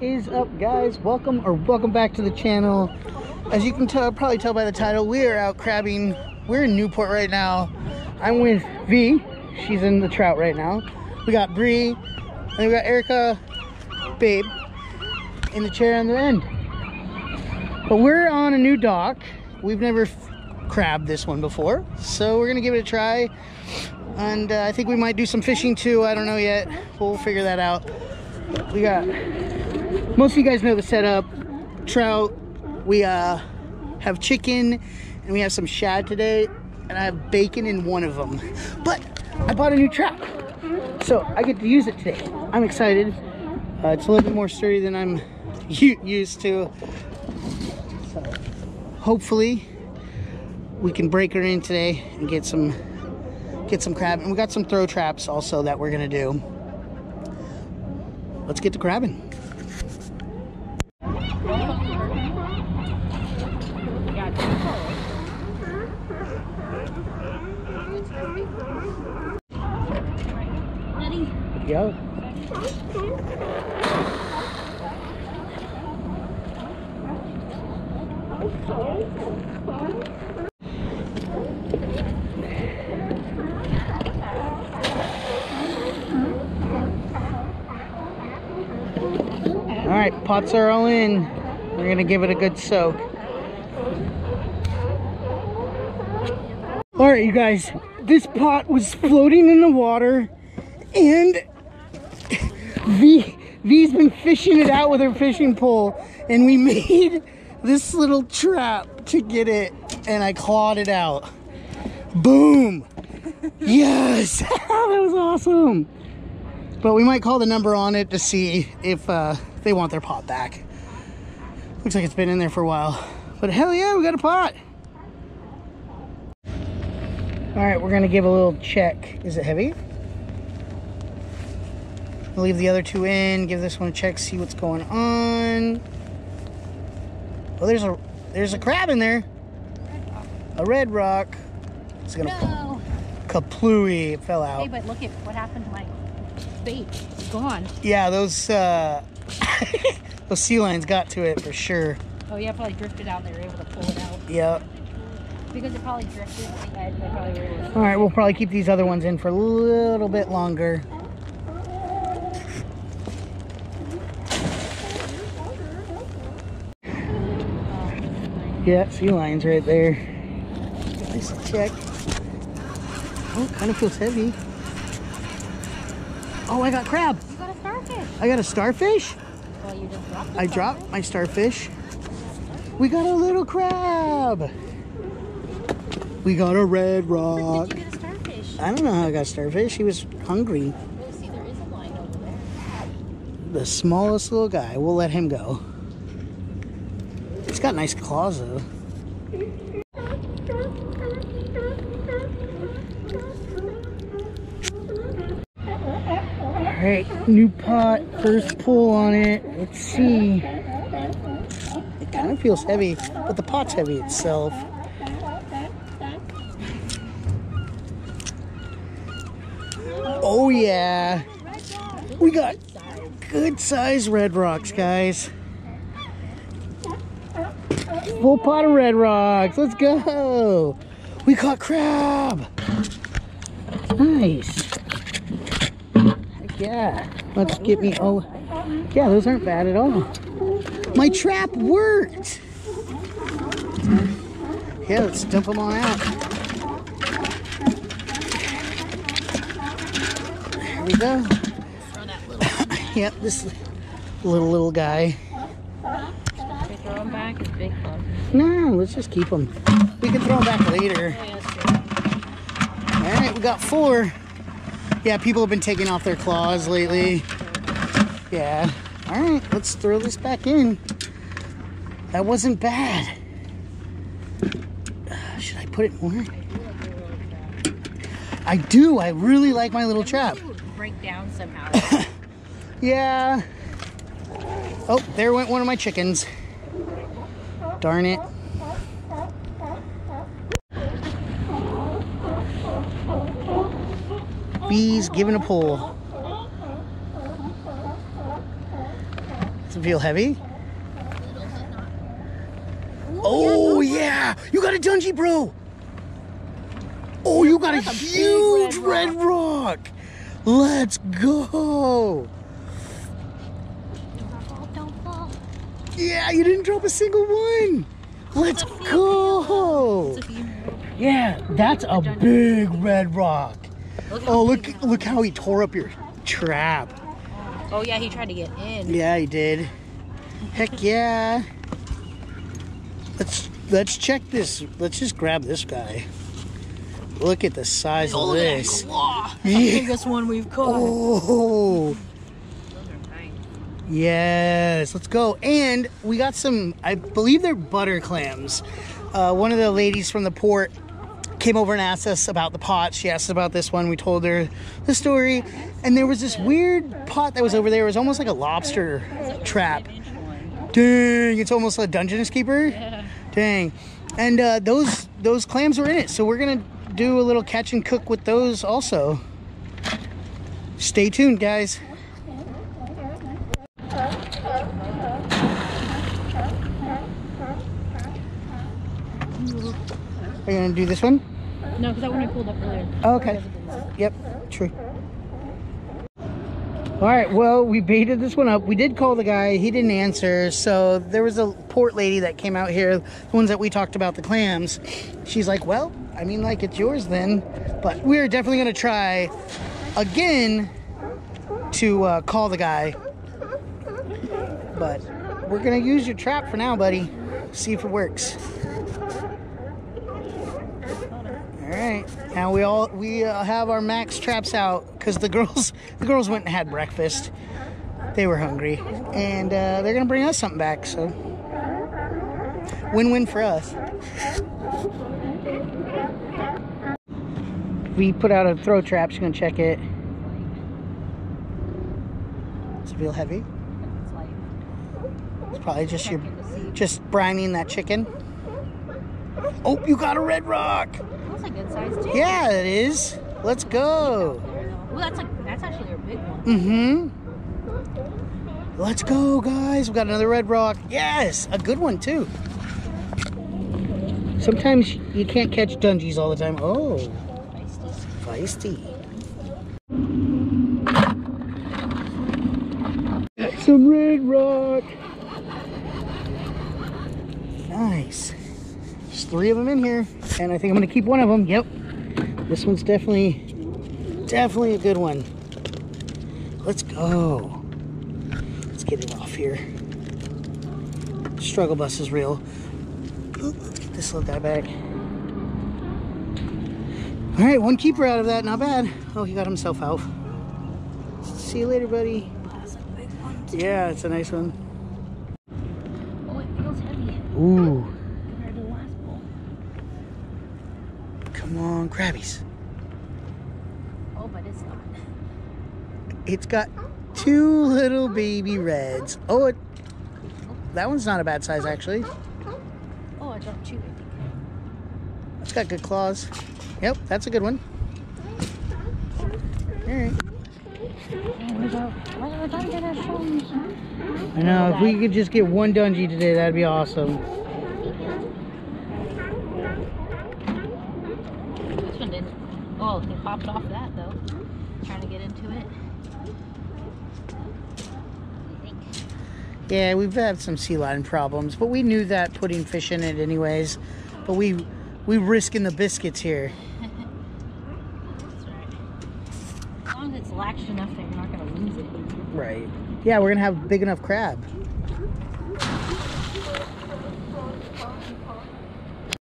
is up guys? Welcome or welcome back to the channel. As you can tell probably tell by the title we are out crabbing. We're in newport right now. I'm with v. She's in the trout right now. We got Bree, and we got erica babe in the chair on the end. But we're on a new dock. We've never crabbed this one before so we're gonna give it a try. And uh, i think we might do some fishing too. I don't know yet. We'll figure that out. We got most of you guys know the setup. Trout we uh have chicken and we have some shad today and i have bacon in one of them. But i bought a new trap so i get to use it today. I'm excited. Uh, it's a little bit more sturdy than i'm used to. So hopefully we can break her in today and get some get some crab and we got some throw traps also that we're gonna do. Let's get to crabbing. Go. All right, pots are all in. We're gonna give it a good soak. All right, you guys, this pot was floating in the water and V, V's been fishing it out with her fishing pole and we made this little trap to get it and I clawed it out. Boom! Yes! that was awesome! But we might call the number on it to see if uh, they want their pot back. Looks like it's been in there for a while. But hell yeah, we got a pot. All right, we're gonna give a little check. Is it heavy? We'll leave the other two in, give this one a check, see what's going on. Oh, there's a there's a crab in there. A red rock. It's gonna no. kaplooey. It fell out. Hey, but look at what happened to my bait. It's gone. Yeah, those uh, those sea lions got to it for sure. Oh yeah, probably drifted out. They were able to pull it out. Yep. Because it probably drifted. The edge, probably All right, we'll probably keep these other ones in for a little bit longer. Yeah, sea lions right there. Nice check. Oh, it kind of feels heavy. Oh, I got crab. You got a starfish. I got a starfish. Well, you just dropped. I dropped my starfish. We got a little crab. We got a red rock. Did you get a starfish? I don't know how I got starfish. He was hungry. Oh, see, there is a line over there. The smallest little guy. We'll let him go. He's got nice claws though. Alright, new pot, first pull on it. Let's see. It kind of feels heavy, but the pot's heavy itself. Oh yeah. We got good size red rocks, guys. Full pot of red rocks. Let's go. We caught crab. Nice. Yeah. Let's get me. Oh, yeah, those aren't bad at all. My trap worked. Yeah, let's dump them all out. We go. yep, this little, little guy. Throw them back. No, let's just keep them. We can throw them back later. All right, we got four. Yeah, people have been taking off their claws lately. Yeah. All right, let's throw this back in. That wasn't bad. Should I put it more? I do. I really like my little trap. Break down somehow. Yeah. Oh, there went one of my chickens. Darn it. V's giving a pull. It's Does it feel heavy? Oh yeah, you got a Dungy, bro. Oh, you got a That's a big huge red rock. Let's go. Yeah, you didn't drop a single one. Let's go. It's a femur. Yeah, that's a big red rock. Oh, look look how he tore up your trap. Oh yeah, he tried to get in. Yeah, he did. Heck yeah. Let's let's check this. Let's just grab this guy. Look at the size of this. Yeah. Biggest one we've caught. Oh, Those are tiny. yes. Let's go. And we got some, I believe they're butter clams. Uh, one of the ladies from the port came over and asked us about the pot. She asked us about this one. We told her the story. And there was this weird pot that was over there. It was almost like a lobster trap. Dang, it's almost a Dungeness Keeper. Yeah. Dang. And uh, those those clams were in it, so we're gonna do a little catch and cook with those also. Stay tuned, guys. Are you gonna do this one? No, because that one I pulled up earlier. Oh, okay. Yep, true. All right, well, we baited this one up. We did call the guy, he didn't answer. So there was a port lady that came out here, the ones that we talked about, the clams. She's like, well, I mean, like, it's yours then. But we're definitely gonna try again to uh, call the guy. But we're gonna use your trap for now, buddy. See if it works. All right. Now we all we uh, have our max traps out because the girls the girls went and had breakfast. They were hungry, and uh, they're gonna bring us something back. So win-win for us. We put out a throw trap. She's gonna check it. Does it feel heavy? It's probably just your checking just brining that chicken. Oh, you got a red rock. That's a good size too. Yeah, it is. Let's go. Well, that's like that's actually a big one. Mm-hmm. Let's go, guys. We got another red rock. Yes, a good one too. Sometimes you can't catch dungeons all the time. Oh, Feisty. some red rock. Nice. There's three of them in here, and I think I'm gonna keep one of them. Yep. This one's definitely, definitely a good one. Let's go. Let's get it off here. Struggle bus is real. Let's get this little guy back. All right, one keeper out of that. Not bad. Oh, he got himself out. See you later, buddy. That's a big one. Yeah, it's a nice one. Oh, it feels heavy Ooh, compared to the last bowl. come on, crabbies. Oh, but it's not. It's got two little baby reds. Oh, it, that one's not a bad size actually. Oh, I dropped two. I think. It's got good claws. Yep, that's a good one. All right. I get our phones? I know if we could just get one dungy today, that'd be awesome. This one didn't. Oh, it popped off that though. Trying to get into it. What do you think? Yeah, we've had some sea lion problems, but we knew that putting fish in it anyways. But we we risking the biscuits here. That's right. As long as it's latched enough that you're not gonna lose it. Right. Yeah, we're gonna have big enough crab.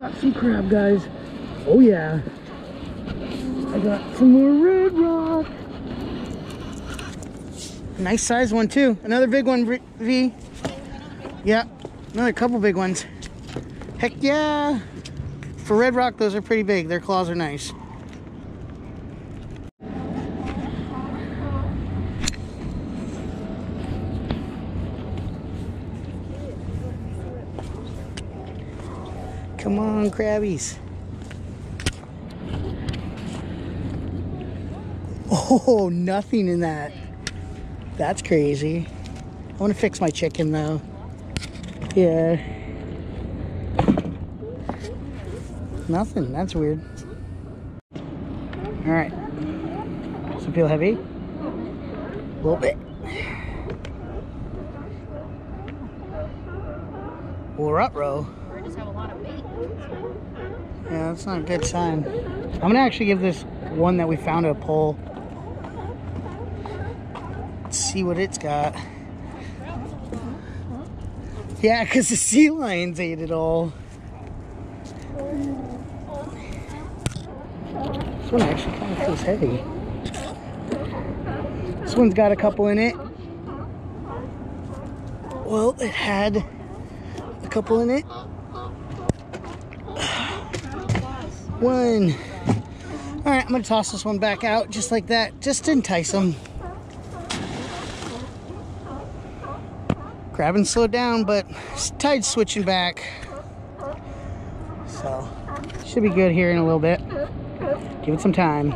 Got some crab, guys. Oh yeah. I got some more red rock. Nice size one too. Another big one, V-. Yeah, another couple big ones. Heck yeah. For red rock, those are pretty big. Their claws are nice. Come on, crabbies. Oh, nothing in that. That's crazy. I want to fix my chicken though. Yeah. Nothing. That's weird. All right. Does it feel heavy? A little bit. We're up, row. Or Yeah, that's not a good sign. I'm gonna actually give this one that we found a pull. Let's see what it's got. Yeah, because the sea lions ate it all. This one actually kind of feels heavy. This one's got a couple in it. Well, it had a couple in it. One. All right, I'm gonna toss this one back out just like that, just to entice them. Grab and slow down, but tide's switching back. So, should be good here in a little bit. Give it some time.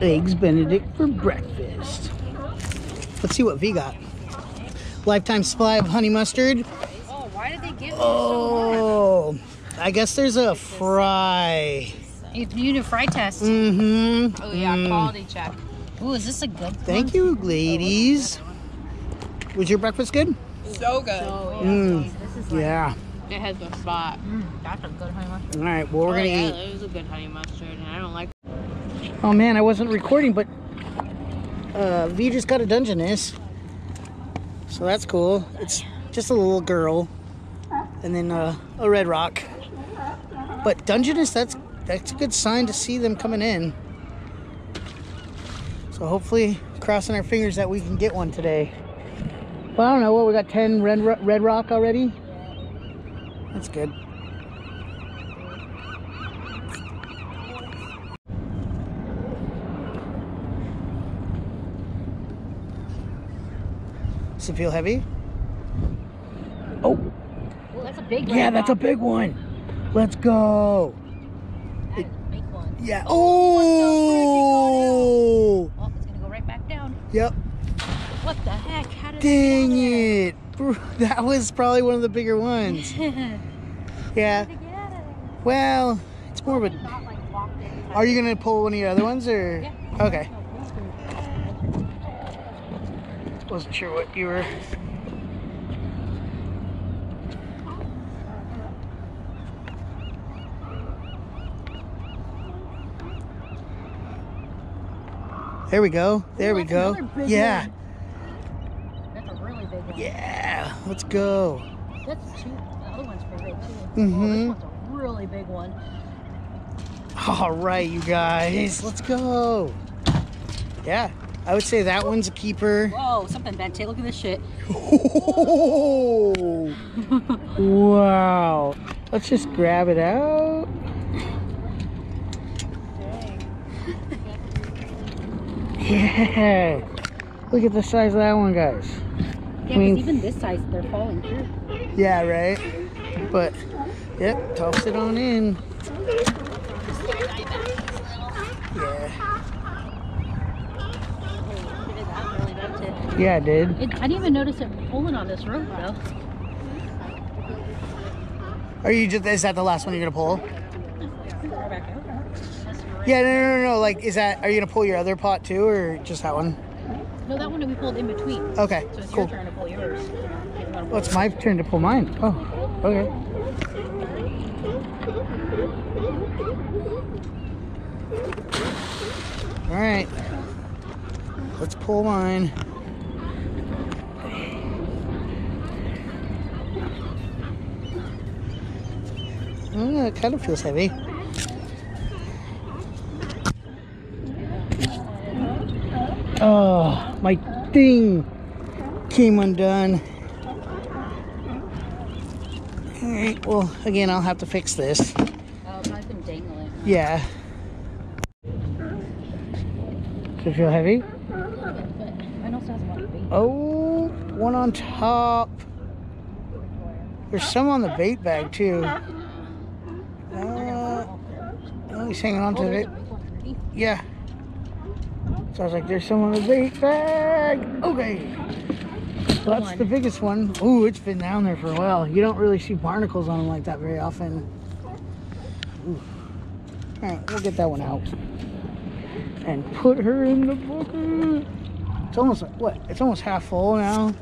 Eggs Benedict for breakfast. Let's see what V got. Lifetime supply of honey mustard. Oh, why did they give me oh, Oh, I guess there's a fry. You need a fry test. Mm-hmm. Oh yeah, quality check. Ooh, is this a good thing? Thank you, ladies. Was your breakfast good? So good. Oh, Mm. This is like, Yeah. It has the spot. mm, that's a good honey mustard. All right. Well, we're oh, gonna yeah, eat. that is a good honey mustard, and I don't like. Oh man, I wasn't recording, but uh, V just got a Dungeness, so that's cool. It's just a little girl, and then uh, a red rock. But Dungeness, that's that's a good sign to see them coming in. So hopefully, crossing our fingers that we can get one today. Well, I don't know what we got. Ten red red rock already. That's good. Does it feel heavy? Ooh, that's a big yeah, that's a big one. Let's go. That is a big one. Yeah. Oh, Oh. It's gonna go right back down. Yep. What the heck? How did Dang it? That was probably one of the bigger ones. Yeah. Well, it's more of a. Are you gonna pull one of your other ones or? Yeah. Okay. Wasn't sure what you were. There we go. There we go. Yeah. one. That's a really big one. Yeah. Let's go. That's two. The other one's pretty big too. Mhm. Oh, this one's a really big one. All right, you guys. Let's go. Yeah. I would say that one's a keeper. Whoa, something bent. Take a look at this shit. Oh, wow. Let's just grab it out. Yeah. Look at the size of that one, guys. Yeah, mean- even this size, they're falling through. Yeah, right? But, yep, toss it on in. Yeah. Yeah, I did. It, I didn't even notice it pulling on this rope though. Are you just, is that the last one you're gonna pull? Throw back out. Yeah, no, no, no, no. Like, is that, are you gonna pull your other pot too, or just that one? No, that one we pulled in between. Okay, So it's cool. your turn to pull yours. Well, it's my turn to pull mine. Oh, okay. All right. Let's pull mine. Oh, it kind of feels heavy. Oh, my thing came undone. Alright, well, again, I'll have to fix this. Oh, I've been dangling. Yeah. Does it feel heavy? But mine also has a lot of bait. Oh, one on top. There's some on the bait bag, too. Uh, oh, he's hanging on Oh, to it. a big one underneath. Yeah. I was like, there's some on the bait bag. Okay. So that's the biggest one. Ooh, it's been down there for a while. You don't really see barnacles on them like that very often. Ooh. All right, we'll get that one out. And put her in the bucket. It's almost what? It's almost half full now.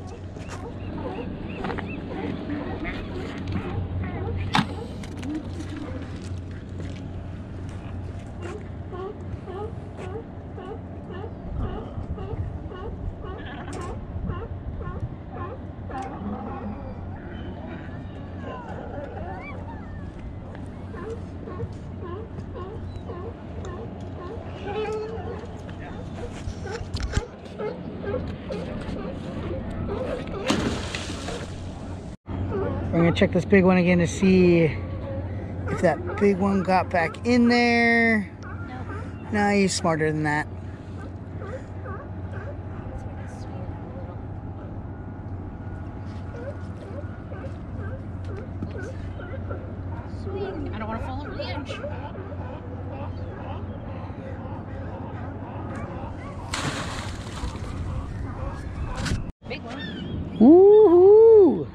Gonna check this big one again to see if that big one got back in there. No, he's smarter than that. Sweet. I don't want to fall over the edge. Big one. Woohoo!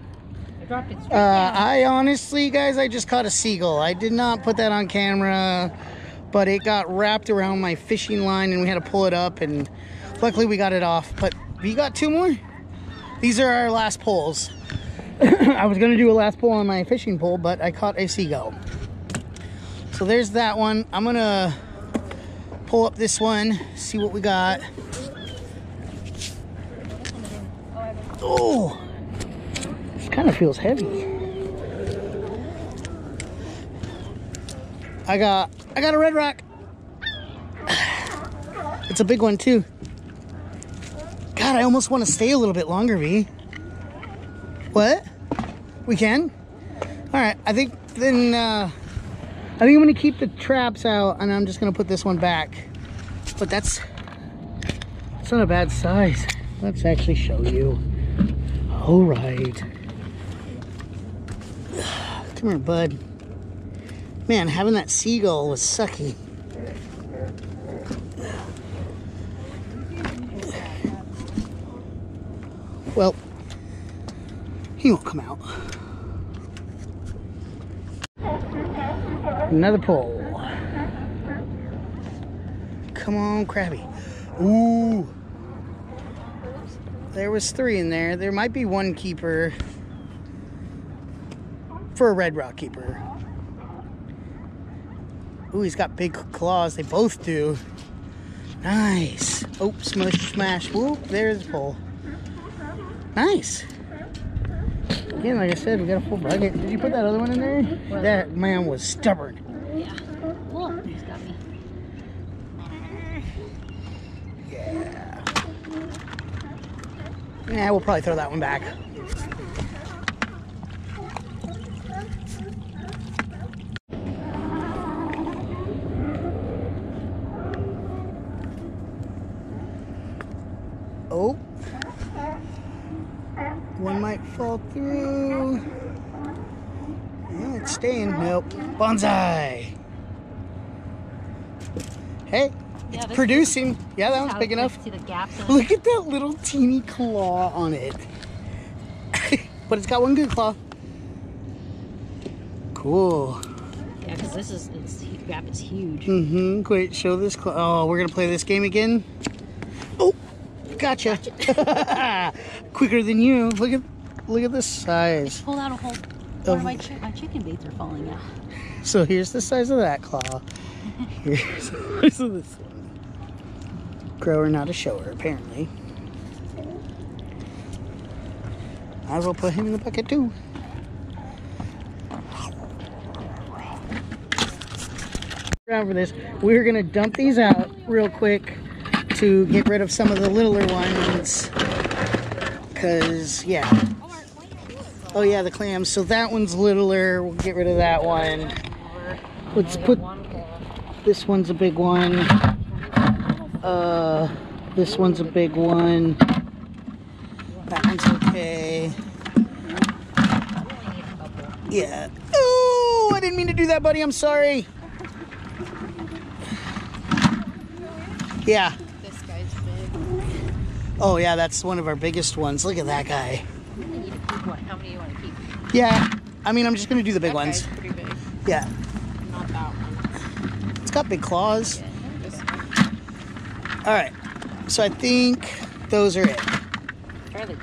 I dropped it Uh. I honestly, guys, I just caught a seagull. I did not put that on camera, but it got wrapped around my fishing line and we had to pull it up and luckily we got it off. But we got two more. These are our last pulls. I was gonna do a last pull on my fishing pole, but I caught a seagull. So there's that one. I'm gonna pull up this one, see what we got. Oh, kind of feels heavy. I got I got a red rock. It's a big one too. God, I almost want to stay a little bit longer, V. What? We can? All right. I think then uh, I think I'm gonna keep the traps out, and I'm just gonna put this one back. But that's it's not a bad size. Let's actually show you. All right. Come here, bud. Man, having that seagull was sucky. Well, he won't come out. Another pull. Come on, crabby. Ooh. There was three in there. There might be one keeper for a red rock keeper. Ooh, he's got big claws. They both do. Nice. Oh, smush, smash. Whoop, there's the pole. Nice. Again, like I said, we got a full bucket. Did you put that other one in there? That man was stubborn. Yeah. Look, he's got me. Yeah. Yeah, we'll probably throw that one back. Oh. One might fall through. Yeah, it's staying. Nope. Bonsai. Hey, Yeah, it's this- producing. Yeah, that one's big enough. See the gaps? Look at that little teeny claw on it. but it's got one good claw. Cool. Yeah, because this is, its hu- gap is huge. Mm-hmm. Wait, show this claw. Oh, we're gonna play this game again. Oh, gotcha. Quicker than you. Look at, look at this size. Pulled out a whole, Of- my, chi- my chicken baits are falling out. So here's the size of that claw. Here's the size of this one. Grower, not a shower, apparently. Might as well put him in the bucket too. Around for this, we're gonna dump these out real quick to get rid of some of the littler ones. Cause yeah. Oh yeah, the clams. So that one's littler. We'll get rid of that one. Let's put this one's a big one. Uh, this one's a big one. That one's okay. Yeah. Oh, I didn't mean to do that, buddy. I'm sorry. Yeah. This guy's Oh yeah, that's one of our biggest ones. Look at that guy. You need to keep one. How many do you want to keep? Yeah, I mean, I'm just gonna do the big That ones. pretty big. Yeah, Not that one. it's got big claws. This All right, so I think those are it. Charlie,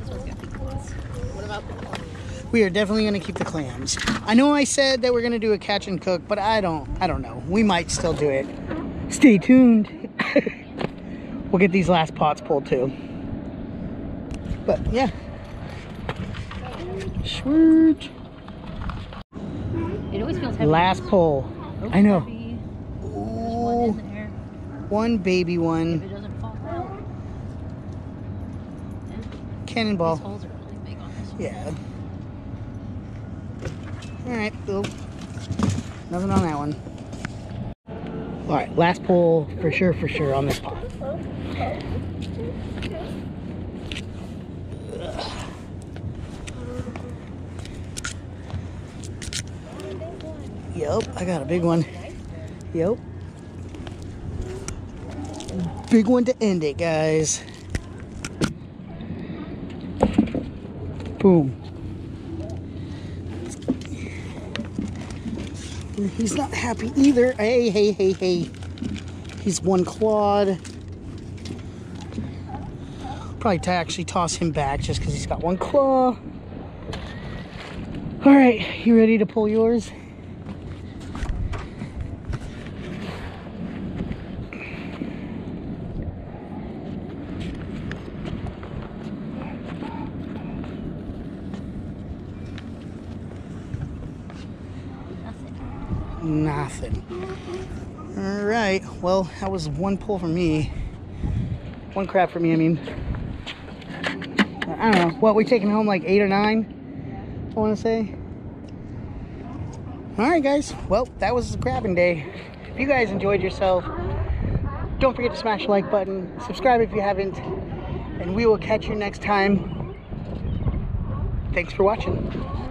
this one's got big claws. What about the We are definitely gonna keep the clams. I know I said that we're gonna do a catch and cook, but I don't. I don't know. We might still do it. Stay tuned. we'll get these last pots pulled too. But yeah. Sweet. It always feels heavy. Last pull. Oh, I know. one, one baby one. fall. Cannonball. These are really big on this. Yeah. All right, Bill. Nothing on that one. All right, last pull for sure, for sure on this pot. Yep, I got a big one. Yep. Big one to end it, guys. Boom. He's not happy either. Hey, hey, hey, hey. He's one clawed. Probably to actually toss him back just because he's got one claw. All right, you ready to pull yours? Nothing. All right. Well, that was one pull for me. One crab for me. I mean, I don't know. What we taking home like eight or nine? I want to say. All right, guys. Well, that was a crabbing day. If you guys enjoyed yourself, don't forget to smash the like button. Subscribe if you haven't, and we will catch you next time. Thanks for watching.